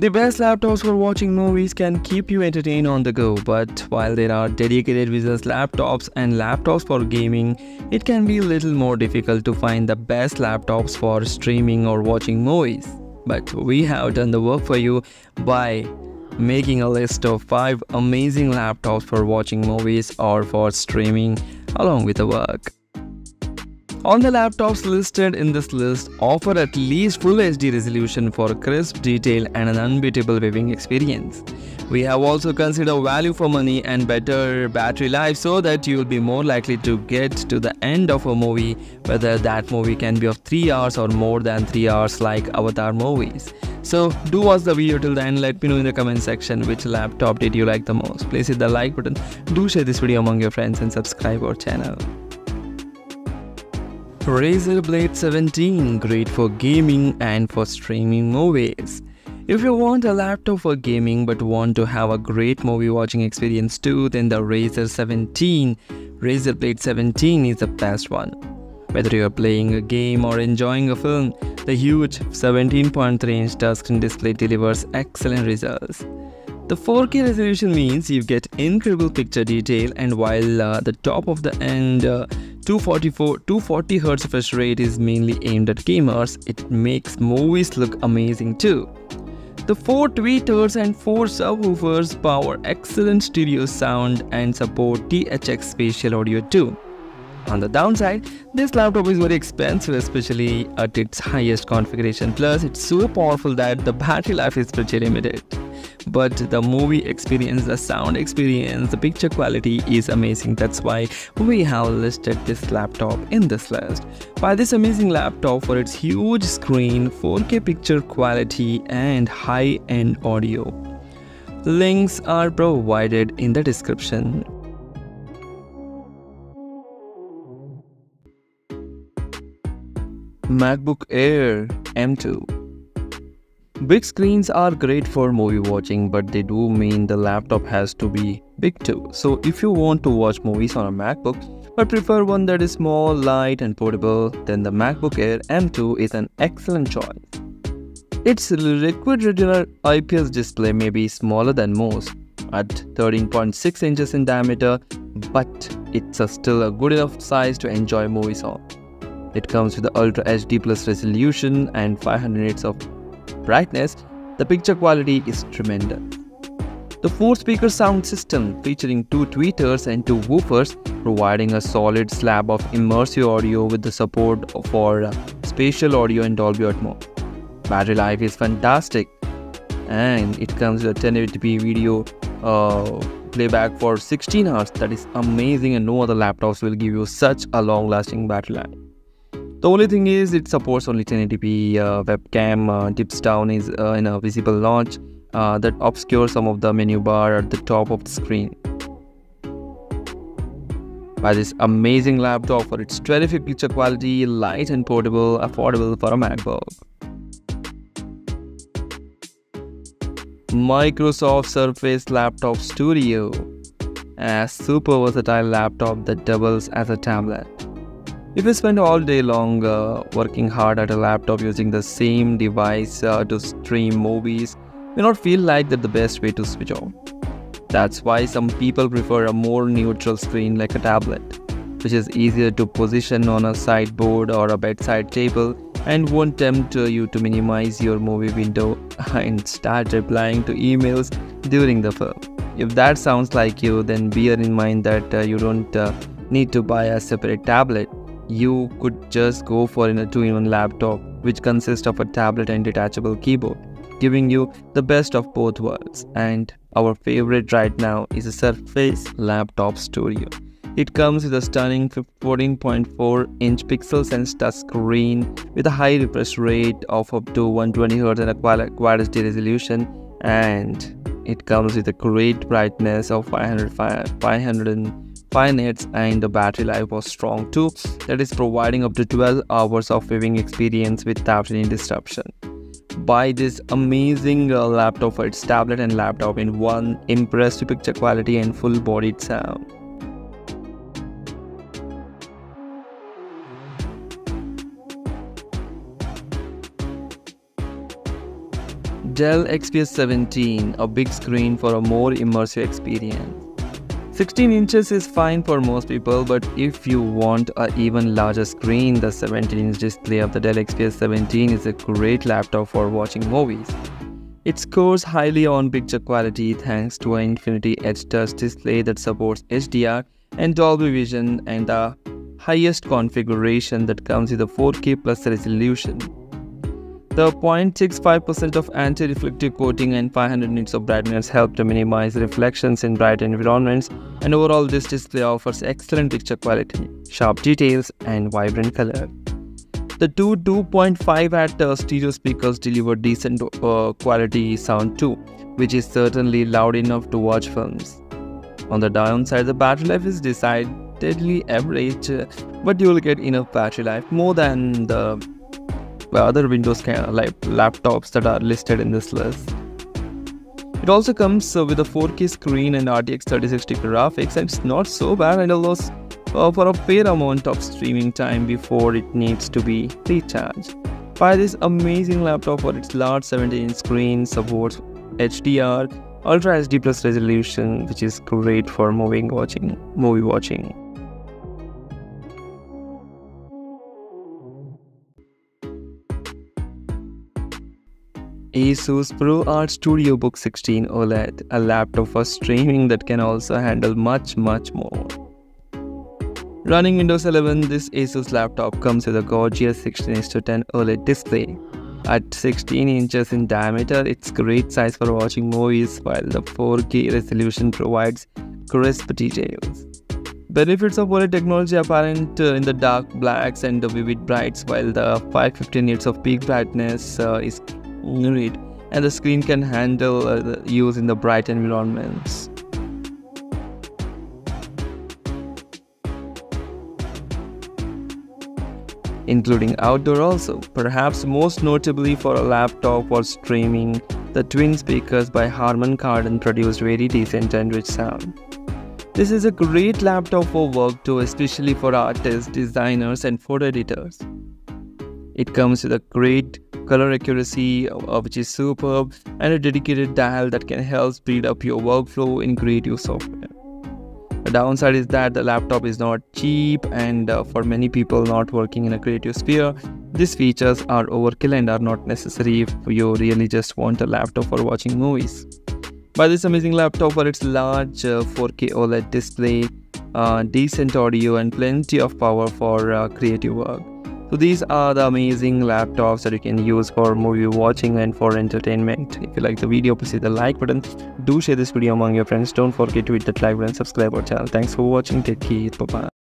The best laptops for watching movies can keep you entertained on the go, but while there are dedicated business laptops and laptops for gaming, it can be a little more difficult to find the best laptops for streaming or watching movies. But we have done the work for you by making a list of 5 amazing laptops for watching movies or for streaming along with the work. All the laptops listed in this list offer at least full HD resolution for crisp detail and an unbeatable viewing experience. We have also considered value for money and better battery life so that you will be more likely to get to the end of a movie whether that movie can be of 3 hours or more than 3 hours like Avatar movies. So do watch the video till the end. Let me know in the comment section which laptop did you like the most. Please hit the like button. Do share this video among your friends and subscribe our channel. Razer Blade 17 great for gaming and for streaming movies. If you want a laptop for gaming but want to have a great movie watching experience too, then the Razer 17 Razer Blade 17 is the best one. Whether you are playing a game or enjoying a film, the huge 17.3 inch touchscreen display delivers excellent results. The 4K resolution means you get incredible picture detail and while uh, the top of the end uh, 244 240 Hz refresh rate is mainly aimed at gamers, it makes movies look amazing too. The 4 tweeters and 4 subwoofers power excellent stereo sound and support THX spatial audio too. On the downside, this laptop is very expensive especially at its highest configuration plus it's so powerful that the battery life is pretty limited but the movie experience, the sound experience, the picture quality is amazing. That's why we have listed this laptop in this list. Buy this amazing laptop for its huge screen, 4K picture quality, and high end audio. Links are provided in the description. MacBook Air M2 Big screens are great for movie watching, but they do mean the laptop has to be big too. So if you want to watch movies on a MacBook, but prefer one that is small, light and portable, then the MacBook Air M2 is an excellent choice. Its liquid retina IPS display may be smaller than most, at 13.6 inches in diameter, but it's a still a good enough size to enjoy movies on. It comes with the Ultra HD Plus resolution and 500 nits of brightness, the picture quality is tremendous. The 4-speaker sound system featuring two tweeters and two woofers providing a solid slab of immersive audio with the support for uh, spatial audio and Dolby Atmos. Battery life is fantastic and it comes with a 1080p video uh, playback for 16 hours that is amazing and no other laptops will give you such a long lasting battery life. The only thing is it supports only 1080p uh, webcam, uh, dips down is uh, in a visible notch uh, that obscures some of the menu bar at the top of the screen. Buy this amazing laptop for its terrific picture quality, light and portable, affordable for a MacBook. Microsoft Surface Laptop Studio, a super versatile laptop that doubles as a tablet. If you spend all day long uh, working hard at a laptop using the same device uh, to stream movies, you may not feel like that the best way to switch off. That's why some people prefer a more neutral screen like a tablet, which is easier to position on a sideboard or a bedside table and won't tempt you to minimize your movie window and start replying to emails during the film. If that sounds like you, then bear in mind that uh, you don't uh, need to buy a separate tablet you could just go for a two-in-one laptop which consists of a tablet and detachable keyboard, giving you the best of both worlds. And our favorite right now is the Surface Laptop Studio. It comes with a stunning 14.4 inch pixel sense touch screen with a high refresh rate of up to 120Hz and a quad HD resolution and it comes with a great brightness of 500, 500 5 nits and the battery life was strong too. That is providing up to 12 hours of viewing experience without any disruption. Buy this amazing uh, laptop for its tablet and laptop in one impressive picture quality and full bodied sound. Dell XPS 17, a big screen for a more immersive experience. 16 inches is fine for most people, but if you want an even larger screen, the 17 inch display of the Dell XPS 17 is a great laptop for watching movies. It scores highly on picture quality thanks to an Infinity Edge Touch display that supports HDR and Dolby Vision and the highest configuration that comes with a 4K plus resolution. The 0.65% of anti-reflective coating and 500 nits of brightness help to minimize reflections in bright environments and overall this display offers excellent picture quality, sharp details and vibrant color. The two 2.5 at uh, stereo speakers deliver decent uh, quality sound too, which is certainly loud enough to watch films. On the downside, the battery life is decidedly average, but you will get enough battery life more than the other Windows kind of like laptops that are listed in this list. It also comes uh, with a 4K screen and RTX 3060 graphics, and it's not so bad and allows uh, for a fair amount of streaming time before it needs to be recharged. Buy this amazing laptop for its large 17-inch screen, supports HDR, Ultra HD plus resolution, which is great for watching. Movie watching. Asus ProArt Studio Book 16 OLED, a laptop for streaming that can also handle much much more. Running Windows 11, this Asus laptop comes with a gorgeous 16:10 OLED display. At 16 inches in diameter, it's great size for watching movies while the 4K resolution provides crisp details. Benefits of OLED technology apparent uh, in the dark blacks and the vivid brights while the 550 nits of peak brightness uh, is great and the screen can handle uh, the use in the bright environments. including outdoor also. Perhaps most notably for a laptop for streaming, the twin speakers by Harman Kardon produced very decent and rich sound. This is a great laptop for work too, especially for artists, designers and photo editors. It comes with a great color accuracy, uh, which is superb, and a dedicated dial that can help speed up your workflow in creative software. The downside is that the laptop is not cheap, and uh, for many people not working in a creative sphere, these features are overkill and are not necessary if you really just want a laptop for watching movies. Buy this amazing laptop for its large uh, 4K OLED display, uh, decent audio, and plenty of power for uh, creative work. So these are the amazing laptops that you can use for movie watching and for entertainment. If you like the video, please hit the like button. Do share this video among your friends. Don't forget to hit that like button, subscribe our channel. Thanks for watching. Take care. Bye bye.